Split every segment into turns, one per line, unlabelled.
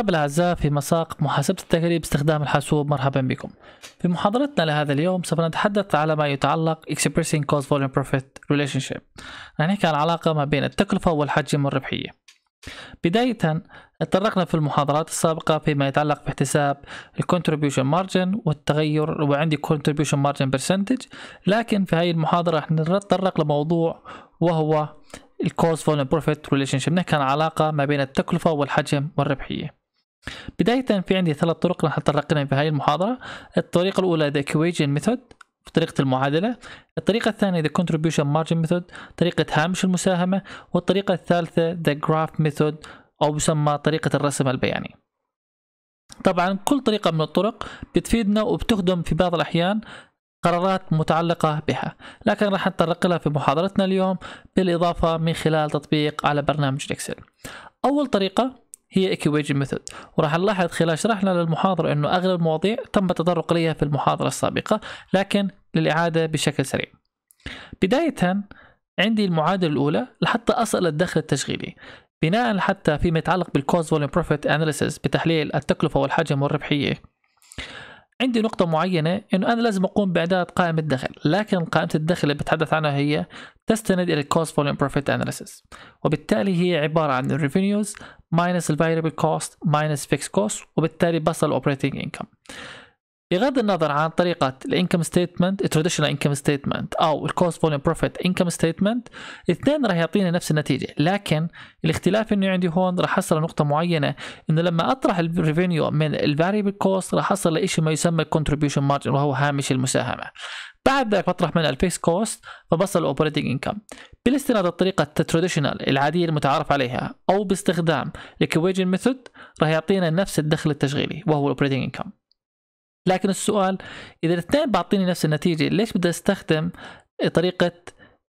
طلب الأعزاء في مساق محاسبة التكاليف باستخدام الحاسوب مرحبا بكم. في محاضرتنا لهذا اليوم سوف نتحدث على ما يتعلق Expressing Cost Volume Profit Relationship. نحكي عن العلاقة ما بين التكلفة والحجم والربحية بداية تطرقنا في المحاضرات السابقة فيما يتعلق باحتساب ال Contribution Margin والتغير وعندي Contribution Margin Percentage. لكن في هذه المحاضرة رح نتطرق لموضوع وهو ال cost volume profit relationship نحكي عن علاقه ما بين التكلفة والحجم والربحيه بداية في عندي ثلاث طرق رح نتطرق لها في هذه المحاضرة. الطريقة الأولى the equation method طريقة المعادلة. الطريقة الثانية the contribution margin method طريقة هامش المساهمة. والطريقة الثالثة the graph method أو يسمى طريقة الرسم البياني. طبعا كل طريقة من الطرق بتفيدنا وبتخدم في بعض الأحيان قرارات متعلقة بها. لكن راح نتطرق لها في محاضرتنا اليوم بالإضافة من خلال تطبيق على برنامج الإكسل أول طريقة هي equation method. وراح نلاحظ خلال شرحنا للمحاضرة أنه أغلب المواضيع تم التطرق لها في المحاضرة السابقة لكن للإعادة بشكل سريع. بداية عندي المعادلة الأولى لحتى أصل الدخل التشغيلي. بناء حتى فيما يتعلق بال cost volume profit analysis بتحليل التكلفة والحجم والربحية. عندي نقطة معينة إنه أنا لازم أقوم بإعداد قائمة دخل، لكن قائمة الدخل اللي بتحدث عنها هي تستند إلى Cost Volume Profit Analysis، وبالتالي هي عبارة عن Revenues minus ال Variable Cost minus Fixed Cost، وبالتالي بصل Operating Income. بغض النظر عن طريقة ال income statement ال traditional income statement أو ال cost volume profit income statement الاثنين راح يعطيني نفس النتيجة. لكن الاختلاف إنه عندي هون راح احصل نقطة معينة إنه لما أطرح ال revenue من ال variable cost راح احصل لشيء ما يسمى ال contribution margin وهو هامش المساهمة. بعد ذلك بطرح من ال fixed cost فبصل ال operating income بالاستناد الطريقة ال traditional العادية المتعارف عليها أو باستخدام ال equation method راح يعطينا نفس الدخل التشغيلي وهو ال operating income لكن السؤال إذا الاثنين بعطيني نفس النتيجة ليش بدي أستخدم طريقة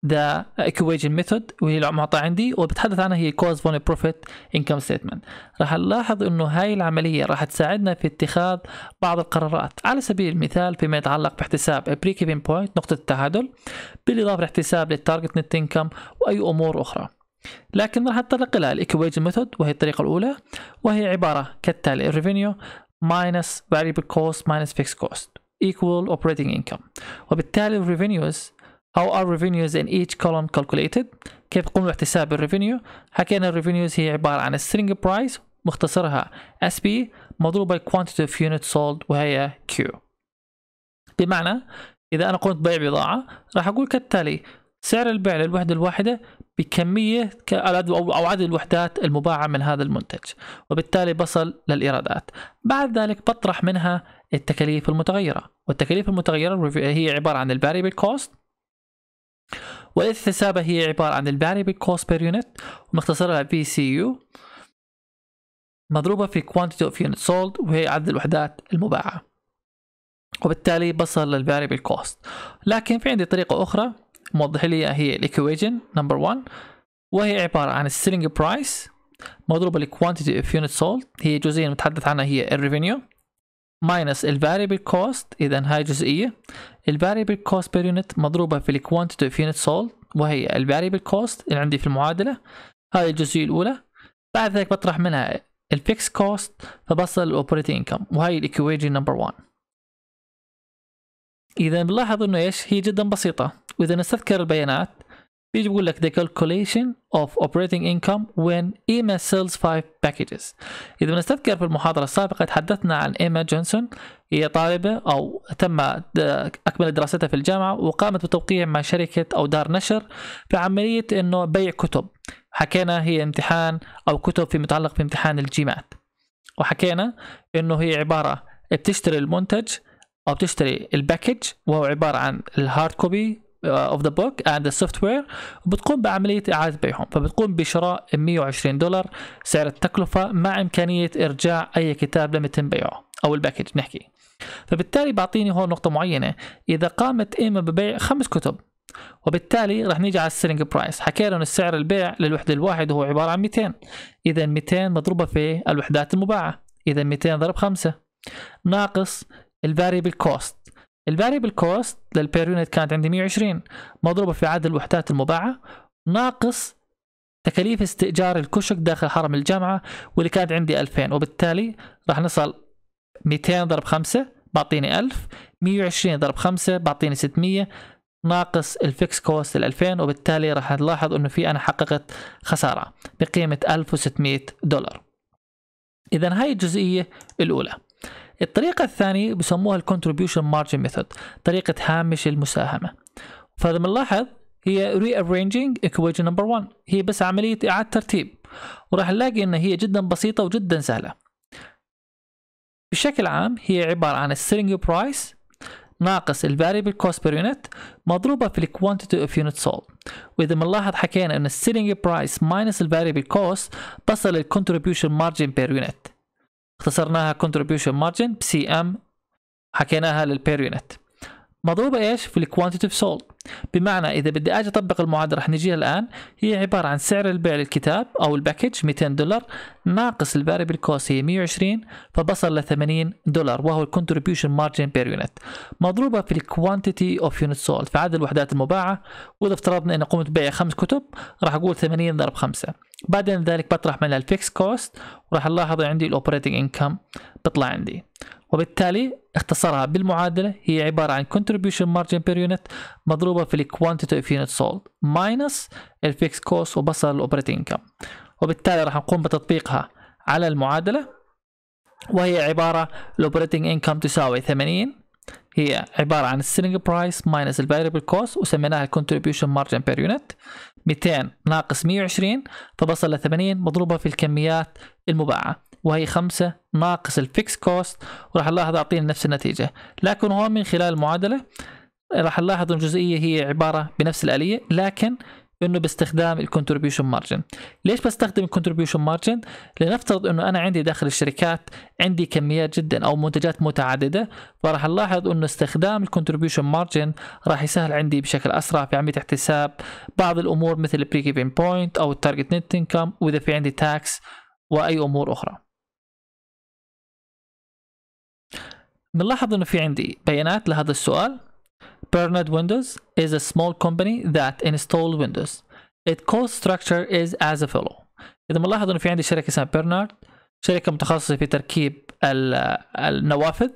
the equation method وهي المعطى عندي؟ وبتحدث عنها هي cost volume profit income statement. راح نلاحظ إنه هاي العملية راح تساعدنا في اتخاذ بعض القرارات. على سبيل المثال فيما يتعلق باحتساب break even point نقطة التعادل بالإضافة لاحتساب لل target net income وأي أمور أخرى. لكن راح نتطرق إلى ال equation method وهي الطريقة الأولى وهي عبارة كالتالي. ال revenue minus variable cost minus fixed cost equal operating income. وبالتالي revenues how are revenues in each column calculated? كيف قمنا باحتساب ال revenue؟ حكينا ال revenues هي عبارة عن ال selling price مختصرها SP مضروبة quantity of units sold وهي Q. بمعنى إذا أنا قمت ببيع بضاعة راح أقول كالتالي سعر البيع للوحدة الواحدة بكمية أو عدد الوحدات المباعة من هذا المنتج وبالتالي بصل للإيرادات. بعد ذلك بطرح منها التكاليف المتغيرة والتكاليف المتغيرة هي عبارة عن ال variable cost والاحتسابة هي عبارة عن ال variable cost per unit ومختصرها U مضروبة في quantity of units sold وهي عدد الوحدات المباعة. وبالتالي بصل لل variable cost لكن في عندي طريقة أخرى. موضح لي هي ال equation number 1 وهي عبارة عن ال selling price مضروبة ل quantity of unit sold هي جزئية متحدث عنها هي ال revenue minus ال variable cost اذا هاي جزئية. ال variable cost per unit مضروبة في ال quantity of unit sold وهي ال variable cost اللي عندي في المعادلة. هاي الجزئية الأولى. بعد ذلك بطرح منها ال fixed cost فبصل ال operating income وهي ال equation number 1 اذا بنلاحظ إنه إيش؟ هي جدا بسيطة. واذا نستذكر البيانات بيجي بيقول لك the calculation of operating income when Emma sells five packages. إذا بنستذكر في المحاضرة السابقة تحدثنا عن إيما جونسون هي طالبة أو تم أكمل دراستها في الجامعة وقامت بتوقيع مع شركة أو دار نشر في عملية إنه بيع كتب. حكينا هي امتحان أو كتب في متعلق بامتحان ال GMAT وحكينا إنه هي عبارة بتشتري المنتج أو بتشتري ال package وهو عبارة عن ال hard copy of the book and ال software وبتقوم بعملية إعادة بيعهم. فبتقوم بشراء 120 دولار سعر التكلفة مع إمكانية إرجاع أي كتاب لم يتم بيعه أو ال package نحكي. فبالتالي بعطيني هون نقطة معينة. إذا قامت إيما ببيع خمس كتب وبالتالي راح نيجي على ال selling price حكينا إنه السعر البيع للوحدة الواحده هو عبارة عن 200 إذا 200 مضروبة في الوحدات المباعة. إذا 200 ضرب 5 ناقص ال variable cost ال variable cost لل per unit كانت عندي 120 مضروبة في عدد الوحدات المباعه ناقص تكاليف استئجار الكشك داخل حرم الجامعة واللي كانت عندي 2000 وبالتالي راح نصل 200 ضرب 5 بعطيني 1000 120 ضرب 5 بعطيني 600 ناقص ال fixed cost ال 2000 وبالتالي راح نلاحظ إنه في أنا حققت خسارة بقيمة 1600 دولار. اذا هاي الجزئية الأولى. الطريقة الثانية بسموها ال contribution margin method طريقة هامش المساهمة. فهذا بنلاحظ هي rearranging equation number 1 هي بس عملية إعادة ترتيب وراح نلاقي ان هي جدا بسيطة وجدا سهلة. بشكل عام هي عبارة عن ال selling price ناقص ال variable cost per unit مضروبة في ال quantity of unit sold وإذا بنلاحظ حكينا إن ال selling price minus ال variable cost بصل ال contribution margin per unit اختصرناها contribution margin ب CM حكيناها لل per unit. مضروبة إيش؟ في ال quantity of sold بمعنى إذا بدي أجي أطبق المعادلة رح نجيها الآن هي عبارة عن سعر البيع للكتاب أو ال package 200 دولار ناقص ال variable cost هي 120 فبصل ل 80 دولار وهو ال contribution margin per unit مضروبة في ال quantity of unit sold في عدد الوحدات المباعة وإذا افترضنا إني قمت ببيع خمس كتب راح أقول 80 ضرب 5 بعدين ذلك بطرح من ال fixed cost وراح نلاحظ عندي ال operating income بيطلع عندي. وبالتالي اختصرها بالمعادلة هي عبارة عن contribution margin per unit مضروبة في ال quantity of units sold minus ال fixed cost وبصل ال operating income. وبالتالي راح نقوم بتطبيقها على المعادلة. وهي عبارة ال operating income تساوي 80 هي عبارة عن ال selling price minus ال variable cost وسميناها ال contribution margin per unit 200 ناقص 120 فبصل ل 80 مضروبة في الكميات المباعة. وهي خمسة ناقص ال fixed cost وراح نلاحظ أعطينا نفس النتيجة. لكن هون من خلال المعادلة راح نلاحظ الجزئية هي عبارة بنفس الآلية لكن إنه باستخدام ال contribution margin ليش بستخدم ال contribution margin لنفترض إنه أنا عندي داخل الشركات عندي كميات جدا أو منتجات متعددة فراح نلاحظ إنه استخدام ال contribution margin راح يسهل عندي بشكل أسرع في عملية احتساب بعض الأمور مثل ال break-even point أو ال target net income وإذا في عندي tax وأي أمور أخرى. بنلاحظ إنه في عندي بيانات لهذا السؤال Bernard Windows is a small company that installs Windows. Its cost structure is as follow. إذا بنلاحظ إنه في عندي شركة اسمها بيرنارد شركة متخصصة في تركيب النوافذ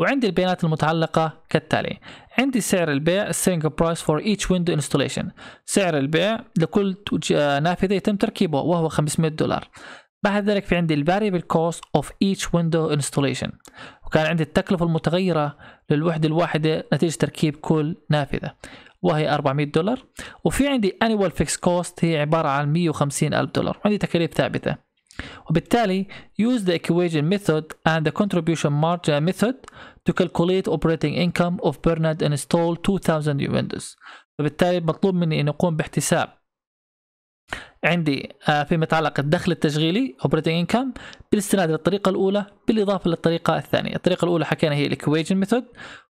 وعندي البيانات المتعلقة كالتالي عندي سعر البيع selling price for each window installation سعر البيع لكل نافذة يتم تركيبه وهو 500 دولار بعد ذلك في عندي variable cost of each window installation وكان عندي التكلفة المتغيرة للوحدة الواحدة نتيجة تركيب كل نافذة وهي 400 دولار وفي عندي annual fixed cost هي عبارة عن 150 ألف دولار عندي تكاليف ثابتة وبالتالي use the equation method and the contribution margin method to calculate operating income of Bernard and install 2000 windows وبالتالي مطلوب مني أن أقوم باحتساب عندي آه، فيما يتعلق الدخل التشغيلي operating income بالاستناد للطريقة الأولى بالإضافة للطريقة الثانية، الطريقة الأولى حكينا هي ال equation method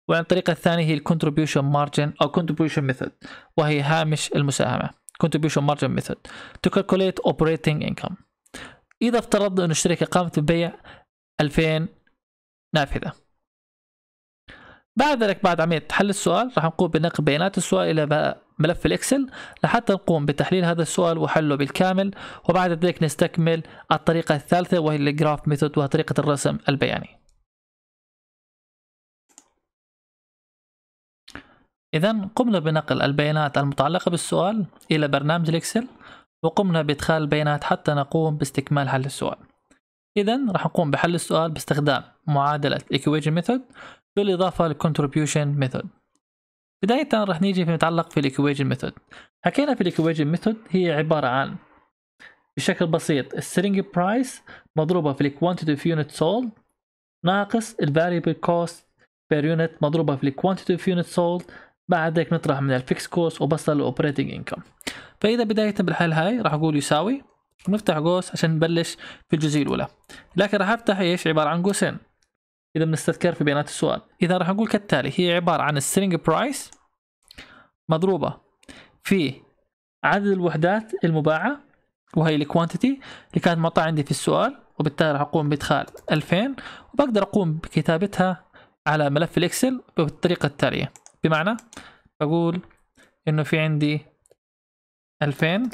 وعن الطريقة الثانية هي ال contribution margin أو contribution method وهي هامش المساهمة. contribution margin method to calculate operating income إذا افترضنا انه الشركة قامت ببيع 2000 نافذة. بعد ذلك بعد عملية حل السؤال راح نقوم بنقل بيانات السؤال إلى ملف ال Excel لحتى نقوم بتحليل هذا السؤال وحله بالكامل. وبعد ذلك نستكمل الطريقة الثالثة وهي ال graph method وهي طريقة الرسم البياني. إذا قمنا بنقل البيانات المتعلقة بالسؤال إلى برنامج الإكسل وقمنا بإدخال البيانات حتى نقوم باستكمال حل السؤال. إذا راح نقوم بحل السؤال باستخدام معادلة Equation Method بالإضافة للcontribution method بداية راح نيجي فيما يتعلق في ال equation method حكينا في ال equation method هي عبارة عن بشكل بسيط ال selling price مضروبة في ال quantity of unit sold ناقص ال variable cost per unit مضروبة في ال quantity of unit sold بعد ذلك نطرح من ال fixed cost وبصل لل operating income فإذا بداية بالحل هاي راح أقول يساوي ونفتح قوس عشان نبلش في الجزئيه الأولى. لكن راح أفتح إيش؟ عبارة عن قوسين إذا بنستذكر في بيانات السؤال. إذا راح نقول كالتالي هي عبارة عن ال selling price مضروبة في عدد الوحدات المباعة وهي ال quantity اللي كانت معطاة عندي في السؤال وبالتالي راح أقوم بإدخال 2000 وبقدر أقوم بكتابتها على ملف الإكسل بالطريقة التالية. بمعنى بقول إنه في عندي 2000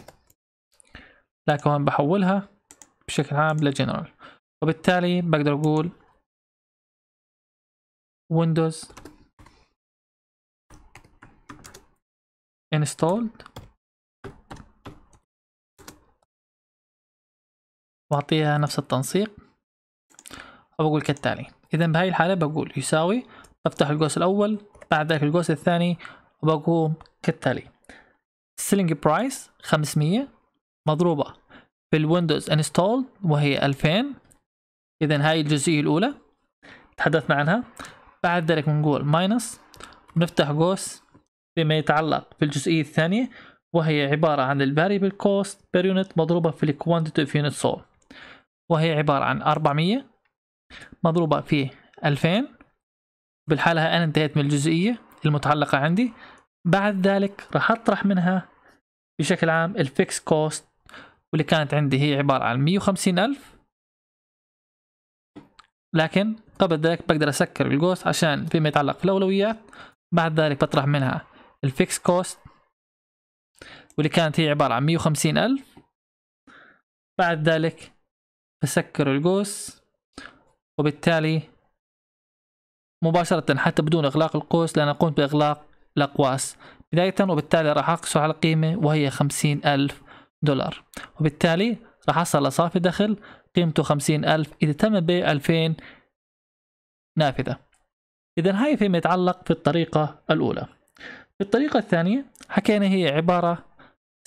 لكن بحولها بشكل عام لجنرال. وبالتالي بقدر أقول windows installed. واعطيها نفس التنسيق. وبقول كالتالي اذا بهاي الحالة بقول يساوي بفتح القوس الأول بعد ذلك القوس الثاني وبقوم كالتالي. Selling price 500 مضروبة. في ال windows installed وهي 2000 اذا هاي الجزئية الأولى. تحدثنا عنها. بعد ذلك بنقول minus بنفتح قوس فيما يتعلق بالجزئية الثانية وهي عبارة عن ال variable cost per unit مضروبة في ال quantity of unit sold وهي عبارة عن 400 مضروبة في 2000 بالحالة أنا انتهيت من الجزئية المتعلقة عندي. بعد ذلك راح أطرح منها بشكل عام ال fixed cost واللي كانت عندي هي عبارة عن 150 ألف. لكن قبل ذلك بقدر أسكر القوس عشان فيما يتعلق في الأولويات. بعد ذلك بطرح منها ال fixed cost واللي كانت هي عبارة عن 150 ألف. بعد ذلك بسكر القوس وبالتالي مباشرة حتى بدون إغلاق القوس لأن قمت بإغلاق الأقواس. بداية وبالتالي راح أحصل على قيمة وهي خمسين ألف دولار. وبالتالي راح أحصل صافي دخل قيمته خمسين ألف. إذا تم بيع ألفين نافذة. إذا هاي فيما يتعلق في الطريقة الأولى. في الطريقة الثانية حكينا هي عبارة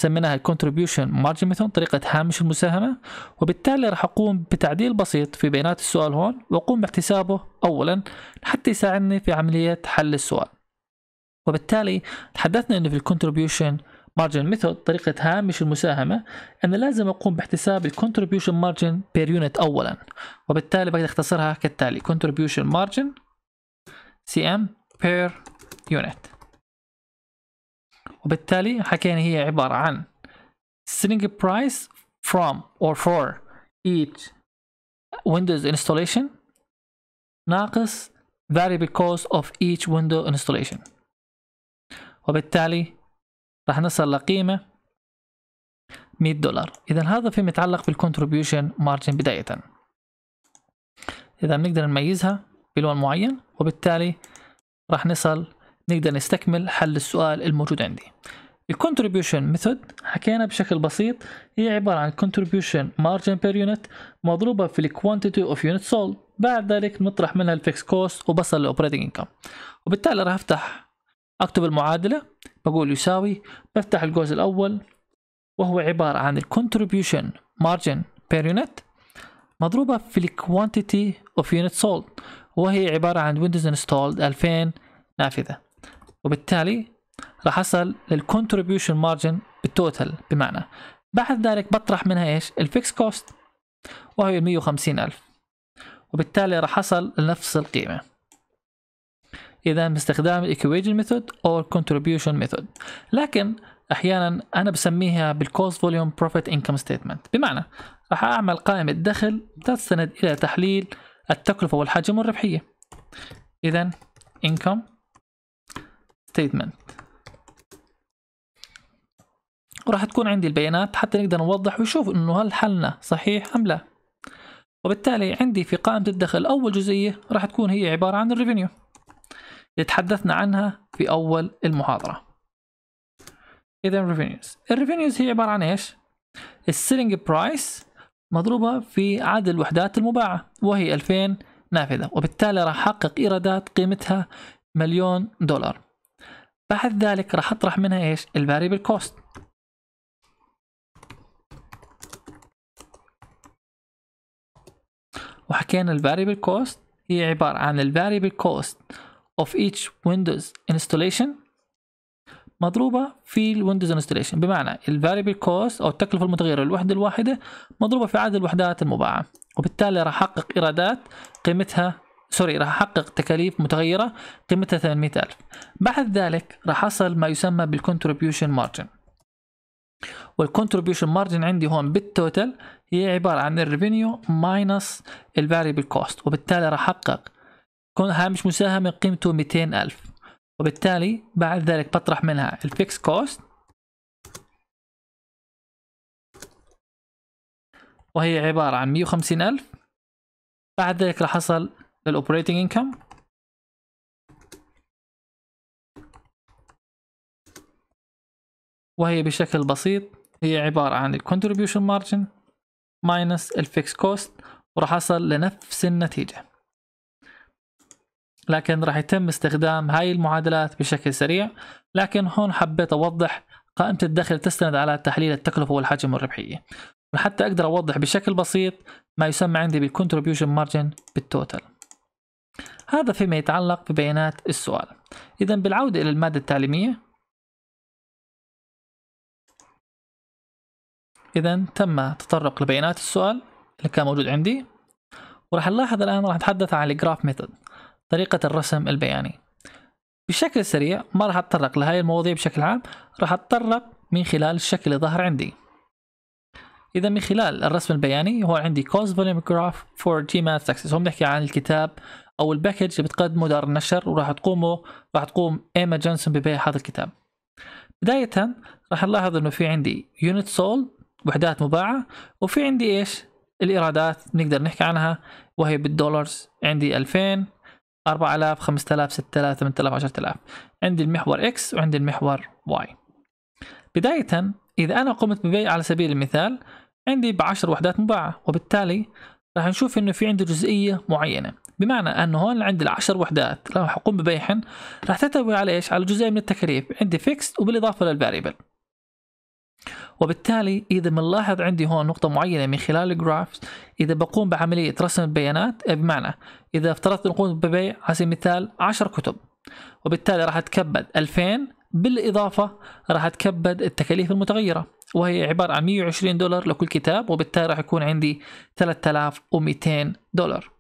سميناها ال contribution margin method طريقة هامش المساهمة. وبالتالي راح أقوم بتعديل بسيط في بيانات السؤال هون وأقوم باحتسابه أولا حتى يساعدني في عملية حل السؤال. وبالتالي تحدثنا إنه في ال contribution margin method طريقة هامش المساهمة أنا لازم أقوم باحتساب ال contribution margin per unit أولا. وبالتالي بقدر أختصرها كالتالي contribution margin CM per unit. وبالتالي حكينا هي عبارة عن selling price from or for each Windows installation ناقص variable cost of each window installation. وبالتالي راح نصل لقيمة 100 دولار. إذا هذا فيما يتعلق بال contribution margin بداية. إذا بنقدر نميزها بلون معين وبالتالي راح نصل نقدر نستكمل حل السؤال الموجود عندي. ال contribution method حكينا بشكل بسيط هي عبارة عن contribution margin per unit مضروبة في ال quantity of units sold. بعد ذلك نطرح منها ال fixed cost وبصل ل operating income. وبالتالي راح أفتح أكتب المعادلة. بقول يساوي بفتح الجزء الأول وهو عبارة عن ال contribution margin per unit مضروبة في ال quantity of units sold وهي عبارة عن Windows installed 2000 نافذة. وبالتالي راح أصل لل contribution margin بال total بمعنى. بعد ذلك بطرح منها إيش؟ ال fixed cost وهي 150 ألف. وبالتالي راح أصل لنفس القيمة. إذا باستخدام ال equation method أو ال contribution method لكن أحيانا أنا بسميها بال cost volume profit income statement بمعنى راح أعمل قائمة دخل تستند إلى تحليل التكلفة والحجم والربحية اذا income statement. وراح تكون عندي البيانات حتى نقدر نوضح ونشوف إنه هل حلنا صحيح أم لا. وبالتالي عندي في قائمة الدخل أول جزئية راح تكون هي عبارة عن ال revenue اللي تحدثنا عنها في أول المحاضرة. اذا revenues ال revenues هي عبارة عن إيش؟ ال selling price مضروبة في عدد الوحدات المباعة وهي 2000 نافذة وبالتالي راح أحقق إيرادات قيمتها مليون دولار. بعد ذلك راح أطرح منها إيش؟ ال variable cost وحكينا ال variable cost هي عبارة عن ال variable cost of each Windows installation. مضروبة في ال windows installation بمعنى ال variable cost أو التكلفة المتغيرة للوحدة الواحدة مضروبة في عدد الوحدات المباعة. وبالتالي راح أحقق إيرادات قيمتها sorry راح أحقق تكاليف متغيرة قيمتها 800 ألف. بعد ذلك راح أصل ما يسمى بال contribution margin وال contribution margin عندي هون بال total هي عبارة عن ال revenue minus ال variable cost وبالتالي راح أحقق هامش مساهمة قيمته 200 ألف. وبالتالي بعد ذلك بطرح منها ال fixed cost وهي عبارة عن 150 ألف. بعد ذلك راح أصل لل operating income وهي بشكل بسيط هي عبارة عن ال contribution margin minus ال fixed cost وراح أصل لنفس النتيجة. لكن راح يتم استخدام هاي المعادلات بشكل سريع. لكن هون حبيت أوضح قائمة الدخل تستند على تحليل التكلفة والحجم والربحية وحتى أقدر أوضح بشكل بسيط ما يسمى عندي بال contribution margin بال total هذا فيما يتعلق ببيانات السؤال. إذا بالعودة إلى المادة التعليمية إذا تم تطرق لبيانات السؤال اللي كان موجود عندي. وراح نلاحظ الآن راح نتحدث عن ال graph method طريقة الرسم البياني. بشكل سريع ما راح أتطرق لهاي المواضيع بشكل عام راح أتطرق من خلال الشكل اللي ظهر عندي. إذا من خلال الرسم البياني هو عندي cost volume graph for GMAT Success هو بنحكي عن الكتاب أو ال package اللي بتقدمه دار النشر وراح تقوموا راح تقوم ايما جونسون ببيع هذا الكتاب. بداية راح نلاحظ إنه في عندي unit sold وحدات مباعة وفي عندي إيش؟ الإيرادات نقدر نحكي عنها وهي بال dollars عندي 2000 4000 5000 6000 8000 10000 عندي المحور X وعندي المحور Y بداية إذا أنا قمت ببيع على سبيل المثال عندي بعشر وحدات مباعة وبالتالي راح نشوف إنه في عندي جزئية معينة. بمعنى أنه هون عندي العشر وحدات راح أقوم ببيعهن راح تحتوي على إيش؟ على جزئية من التكاليف. عندي فيكس وبالإضافة لل variable وبالتالي إذا بنلاحظ عندي هون نقطة معينة من خلال ال graphs إذا بقوم بعملية رسم البيانات بمعنى إذا افترضت نقوم ببيع على سبيل المثال 10 كتب وبالتالي راح تكبد 2000 بالإضافة راح تكبد التكاليف المتغيرة وهي عبارة عن 120 دولار لكل كتاب وبالتالي راح يكون عندي 3200 دولار.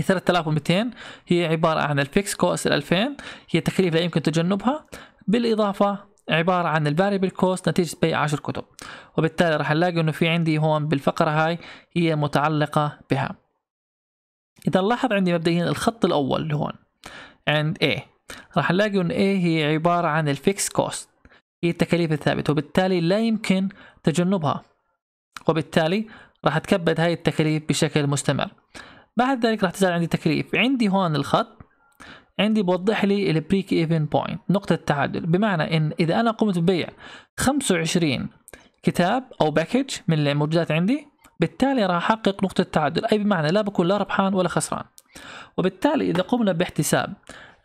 3200 هي عبارة عن ال fixed cost ال 2000 هي تكاليف لا يمكن تجنبها بالإضافة عبارة عن ال variable cost نتيجة بيع 10 كتب. وبالتالي راح نلاقي إنه في عندي هون بالفقرة هاي هي متعلقة بها. إذا نلاحظ عندي مبدئيا الخط الأول اللي هون. عند A. راح نلاقي إنه A هي عبارة عن ال fixed cost. هي التكاليف الثابتة. وبالتالي لا يمكن تجنبها. وبالتالي راح تكبد هاي التكاليف بشكل مستمر. بعد ذلك راح تزال عندي تكاليف. عندي هون الخط. عندي بوضح لي ال break even point نقطة التعادل بمعنى إن إذا أنا قمت ببيع 25 كتاب أو package من الموجودات عندي بالتالي راح أحقق نقطة تعادل. أي بمعنى لا بكون لا ربحان ولا خسران. وبالتالي إذا قمنا باحتساب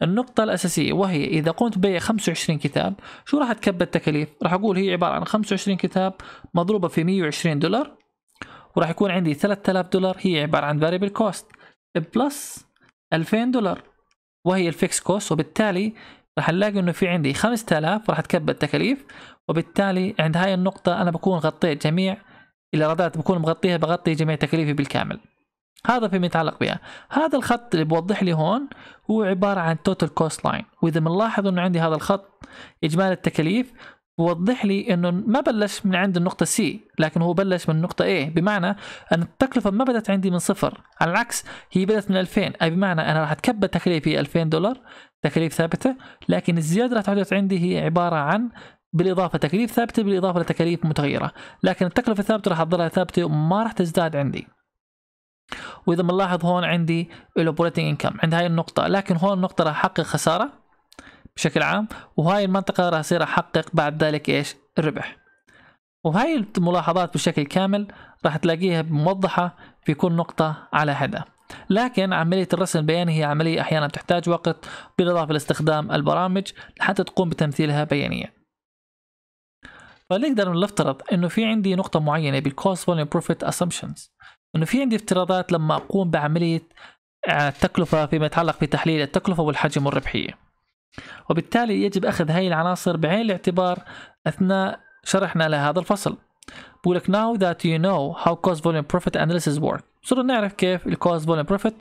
النقطة الأساسية وهي إذا قمت ببيع 25 كتاب شو راح تكبد التكاليف؟ راح أقول هي عبارة عن 25 كتاب مضروبة في 120 دولار وراح يكون عندي 3000 دولار هي عبارة عن variable cost plus 2000 دولار. وهي ال fixed cost وبالتالي راح نلاقي إنه في عندي 5000 راح تكبد تكاليف وبالتالي عند هاي النقطة أنا بكون غطيت جميع الإيرادات بكون مغطيها بغطي جميع تكاليفي بالكامل. هذا فيما يتعلق بها. هذا الخط اللي بوضح لي هون هو عبارة عن total cost line وإذا بنلاحظ إنه عندي هذا الخط إجمالي التكاليف بوضح لي إنه ما بلش من عند النقطة C لكن هو بلش من النقطة A. بمعنى أن التكلفة ما بدأت عندي من صفر. على العكس هي بدأت من 2000 أي بمعنى أنا راح اتكبد تكاليف 2000 دولار تكاليف ثابتة لكن الزيادة راح عندي هي عبارة عن بالإضافة تكاليف ثابتة بالإضافة لتكاليف متغيرة. لكن التكلفة الثابته راح تظلها ثابتة وما راح تزداد عندي. وإذا بنلاحظ هون عندي ال operating income عند هاي النقطة. لكن هون النقطة راح أحقق خسارة. بشكل عام وهاي المنطقة راح أصير أحقق بعد ذلك إيش؟ الربح. وهاي الملاحظات بشكل كامل راح تلاقيها موضحة في كل نقطة على حدة لكن عملية الرسم البياني هي عملية أحيانا تحتاج وقت بالإضافة لاستخدام البرامج لحتى تقوم بتمثيلها بيانيا. فنقدر نفترض إنه في عندي نقطة معينة بال cost volume profit assumptions إنه في عندي افتراضات لما أقوم بعملية التكلفة فيما يتعلق بتحليل التكلفة والحجم والربحية وبالتالي يجب أخذ هذه العناصر بعين الاعتبار أثناء شرحنا لهذا الفصل بقول لك now that you know how cost volume profit analysis work صرنا نعرف كيف ال cost volume profit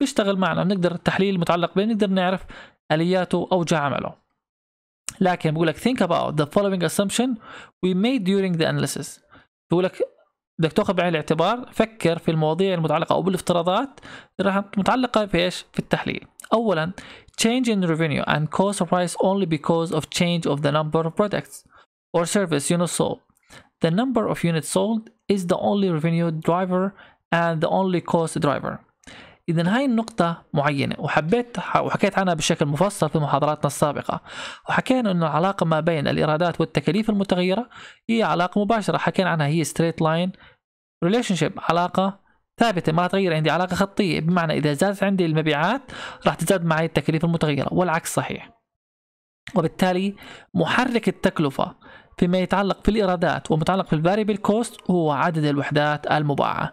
بيشتغل معنا بنقدر التحليل المتعلق به نقدر نعرف آلياته أوجه عمله لكن بقول لك think about the following assumption we made during the analysis بقول لك بدك تأخذ بعين الاعتبار فكر في المواضيع المتعلقة أو بالافتراضات اللي راح متعلقه في إيش؟ في التحليل. اولا change in revenue and cost of price only because of change of the number of products or service units sold the number of units sold is the only revenue driver and the only cost driver إذا هاي النقطة معينة وحبيت وحكيت عنها بشكل مفصل في محاضراتنا السابقة وحكينا أنه العلاقة ما بين الإيرادات والتكاليف المتغيرة هي علاقة مباشرة حكينا عنها هي straight line relationship علاقة ثابتة ما تغير عندي علاقة خطية. بمعنى إذا زادت عندي المبيعات راح تزداد معي التكاليف المتغيرة والعكس صحيح. وبالتالي محرك التكلفة فيما يتعلق في الإيرادات ومتعلق في ال variable cost هو عدد الوحدات المباعة.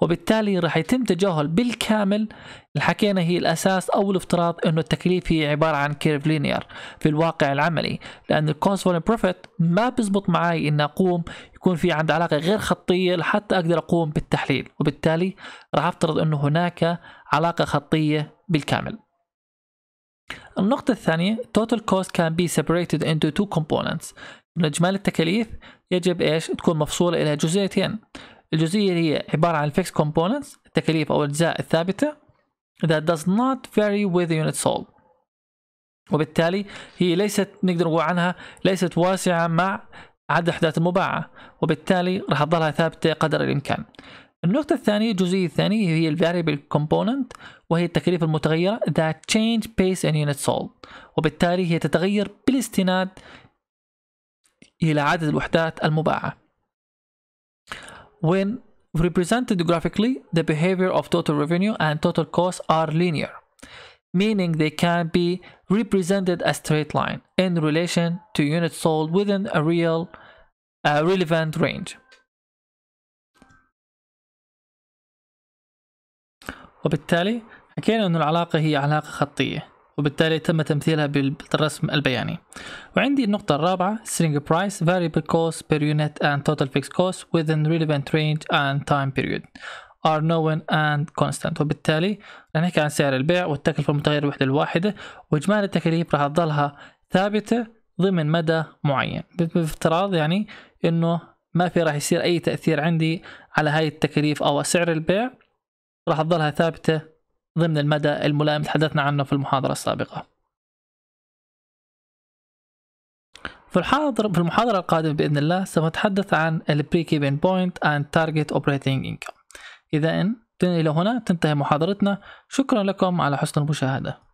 وبالتالي راح يتم تجاهل بالكامل اللي حكينا هي الأساس أو الافتراض إنه التكاليف هي عبارة عن curve linear في الواقع العملي. لأن ال cost profit ما بزبط معي ان أقوم يكون في عند علاقة غير خطية لحتى أقدر أقوم بالتحليل. وبالتالي راح أفترض إنه هناك علاقة خطية بالكامل. النقطة الثانية total cost can be separated into two components. من إجمالي التكاليف يجب إيش؟ تكون مفصولة إلى جزئيتين. الجزئية هي عبارة عن fixed components التكاليف أو الأجزاء الثابتة that does not vary with the unit sold. وبالتالي هي ليست نقدر نقول عنها ليست واسعة مع عدد الوحدات المباعة وبالتالي راح تظلها ثابتة قدر الإمكان. النقطة الثانية الجزئية الثانية هي ال variable component وهي التكاليف المتغيرة that change based on unit sold وبالتالي هي تتغير بالاستناد إلى عدد الوحدات المباعة. When represented graphically, the behavior of total revenue and total cost are linear, meaning they can be represented as straight line in relation to units sold within a real a relevant range. وبالتالي حكينا أن العلاقة هي علاقة خطية وبالتالي تم تمثيلها بالرسم البياني وعندي النقطة الرابعة string price variable cost per unit and total fixed cost within relevant range and time period are known and constant. وبالتالي رح نحكي عن سعر البيع والتكلفة المتغيرة الوحدة الواحدة وإجمالي التكاليف راح تظلها ثابتة ضمن مدى معين. بافتراض يعني إنه ما في راح يصير أي تأثير عندي على هاي التكاليف أو سعر البيع راح تظلها ثابتة ضمن المدى الملائم تحدثنا عنه في المحاضرة السابقة. في المحاضرة في المحاضرة القادمة بإذن الله سوف نتحدث عن ال Break-Even Point and Target Operating Income. إذا إن إلى هنا تنتهي محاضرتنا. شكرا لكم على حسن المشاهدة.